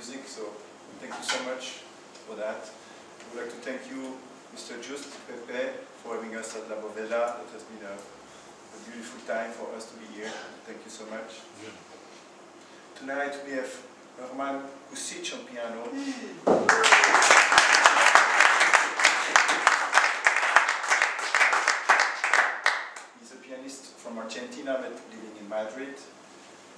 music. So thank you so much for that. I would like to thank you, Mr. Juste Pepe, for having us at La Boveda. It has been a, a beautiful time for us to be here. Thank you so much. Tonight we have Herman Kucich on piano. He's a pianist from Argentina but living in Madrid.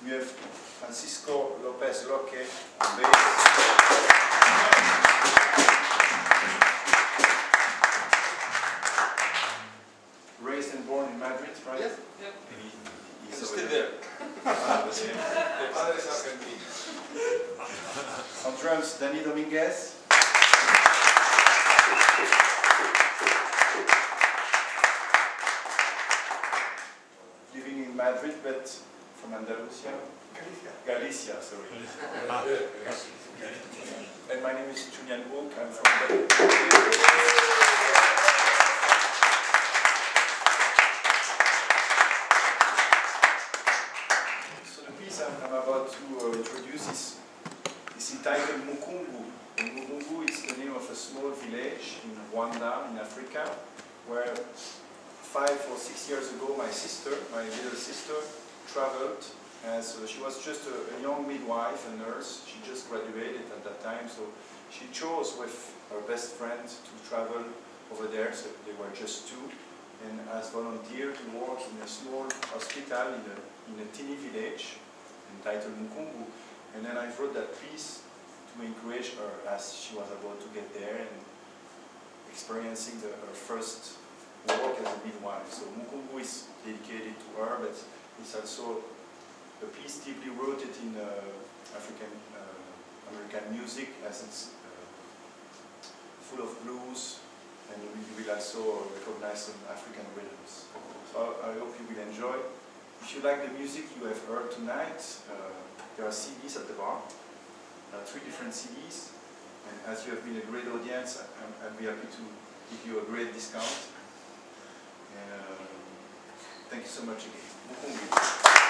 We have Francisco Lopez Loque on bass. Raised and born in Madrid, right? Yes, yep. He- he's I'm still there. there. Ah, that's him. Padre es argentino. On drums, Danny Dominguez. Living in Madrid, but from Andalusia. Galicia, sorry. Ah, and my name is Julien Hucq. I'm from So the piece I'm, I'm about to uh, introduce is, is entitled Mukungu. And Mukungu is the name of a small village in Rwanda, in Africa, where five or six years ago my sister, my little sister, traveled as uh, she was just a, a young midwife, a nurse. She just graduated at that time, so she chose with her best friend to travel over there. So they were just two, and as volunteer to work in a small hospital in a, in a teeny village entitled Mukungu. And then I wrote that piece to encourage her as she was about to get there and experiencing the, her first work as a midwife. So Mukungu is dedicated to her, but it's also a piece deeply rooted in uh, African uh, American music as it's uh, full of blues and you will- also recognize some African rhythms. So I hope you will enjoy. If you like the music you have heard tonight, uh, there are CDs at the bar, uh, three different CDs. And as you have been a great audience, I- I'm, I'll be happy to give you a great discount. Um, thank you so much again.